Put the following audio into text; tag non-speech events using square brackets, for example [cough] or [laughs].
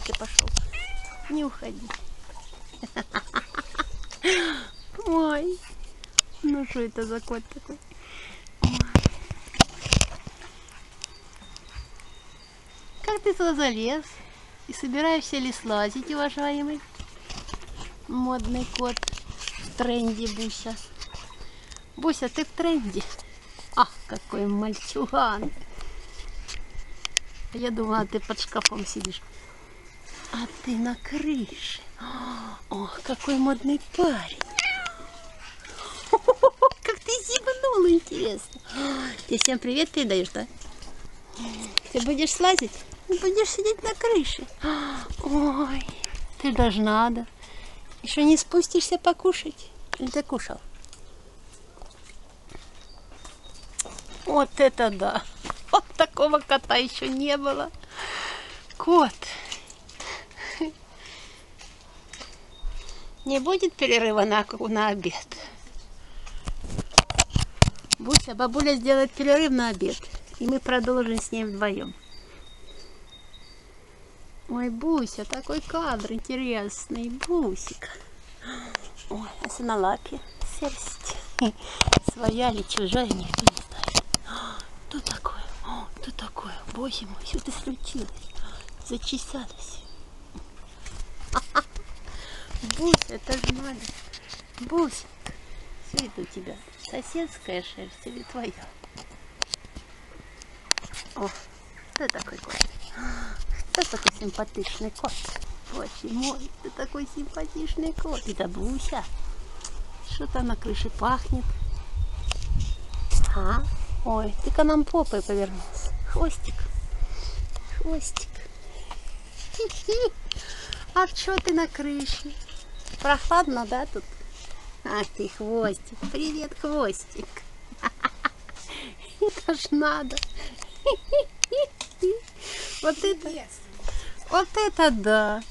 ты пошел. Не уходи. [laughs] Ой, ну что это за кот такой? Ой. Как ты туда залез? И собираешься ли слазить, уважаемый? Модный кот в тренде, Буся. Буся, ты в тренде? Ах, какой мальчуган! Я думала, ты под шкафом сидишь. А ты на крыше. Ох, какой модный парень. [laughs] Как ты зевнул, интересно. Ты всем привет передаешь, да? Ты будешь слазить? Будешь сидеть на крыше. Ой, ты даже надо. Еще не спустишься покушать? Или ты кушал? Вот это да! [laughs] Вот такого кота еще не было. Кот. Не будет перерыва на, на обед. Буся, бабуля сделает перерыв на обед. И мы продолжим с ней вдвоем. Ой, Буся, такой кадр интересный. Бусик. Ой, а на лапе шерсть. [laughs] Своя ли чужая, никто не знает. Что такое? О, что такое? Боже мой, что-то случилось. Зачесалась. Бусь, это же надо. Бусь, что это у тебя? Соседская шерсть или твоя? О, кто такой кот? Кто такой симпатичный кот? Мой, ты такой симпатичный кот. Это Буся. Что-то на крыше пахнет. А? Ой, ты к нам попой повернулся. Хвостик. Хвостик. Хи-хи. [laughs] А что ты на крыше? Прохладно, да, тут? Ах ты, хвостик. Привет, хвостик. Это ж надо. [laughs] Вот это, вот это да.